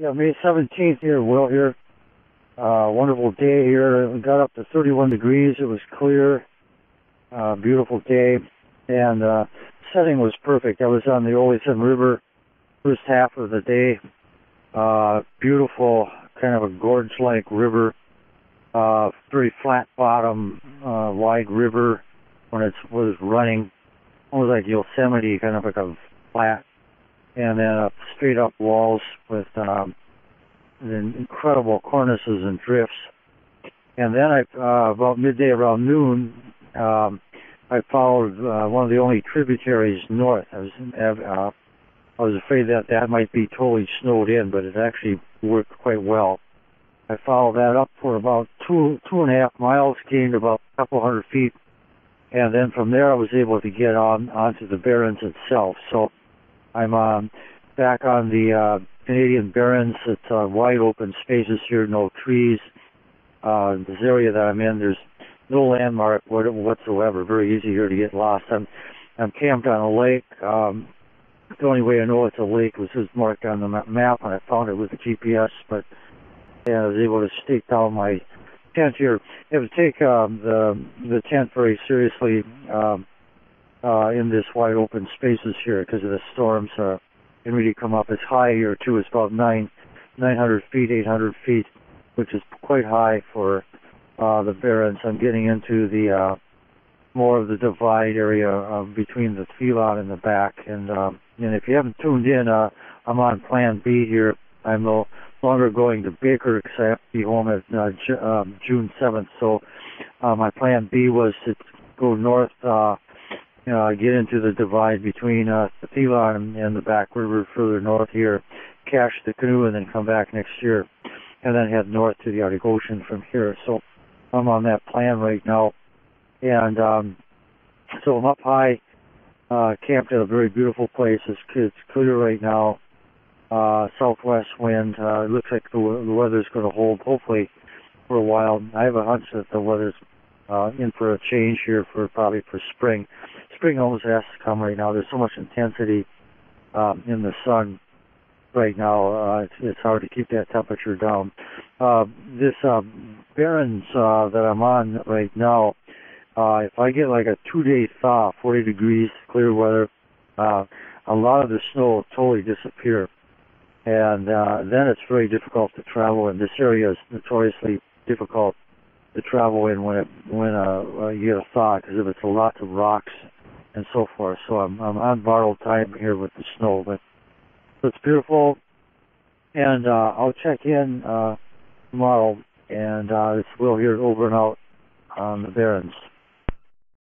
Yeah, May 17th here, Will here. Uh, wonderful day here. We got up to 31 degrees. It was clear. Uh, beautiful day. And, uh, setting was perfect. I was on the Oleson River first half of the day. Uh, beautiful, kind of a gorge-like river. Uh, very flat bottom, uh, wide river when it was running. Almost like Yosemite, kind of like a flat and then up straight up walls with um, incredible cornices and drifts. And then I, uh, about midday around noon, um, I followed uh, one of the only tributaries north. I was, uh, I was afraid that that might be totally snowed in, but it actually worked quite well. I followed that up for about two two and a half miles, gained about a couple hundred feet, and then from there I was able to get on onto the Barrens itself. So I'm um, back on the uh, Canadian Barrens. It's uh, wide open spaces here, no trees. Uh, this area that I'm in, there's no landmark whatsoever. Very easy here to get lost. I'm I'm camped on a lake. Um, the only way I know it's a lake was just marked on the map, and I found it with the GPS. But yeah, I was able to stake down my tent here. It would take um, the the tent very seriously. Um, uh, in this wide open spaces here because of the storms. Uh, and really come up as high here too. It's about nine, 900 feet, 800 feet, which is quite high for uh, the Barrens. I'm getting into the uh, more of the divide area uh, between the Thelon and the back. And um, and if you haven't tuned in, uh, I'm on Plan B here. I'm no longer going to Baker because I have to be home at uh, J- um, June 7th. So uh, my Plan B was to go north. Uh, uh, get into the divide between uh, Thelon and the Back River further north here, cache the canoe, and then come back next year, and then head north to the Arctic Ocean from here. So I'm on that plan right now, and um, so I'm up high, uh, camped at a very beautiful place. It's, it's clear right now. Uh, southwest wind. Uh, it looks like the, the weather's going to hold, hopefully, for a while. I have a hunch that the weather's uh, in for a change here for probably for spring spring almost has to come right now. There's so much intensity um, in the sun right now. Uh, it's, it's hard to keep that temperature down. Uh, this uh, Barrens uh, that I'm on right now, uh, if I get like a two-day thaw, 40 degrees, clear weather, uh, a lot of the snow will totally disappear. And uh, then it's very difficult to travel, and this area is notoriously difficult to travel in when it when uh you get a thaw because if it's a lot of rocks and so forth. So I'm, I'm on borrowed time here with the snow, but it's beautiful. And uh, I'll check in uh, tomorrow, and uh, it's Will here over and out on the Barrens.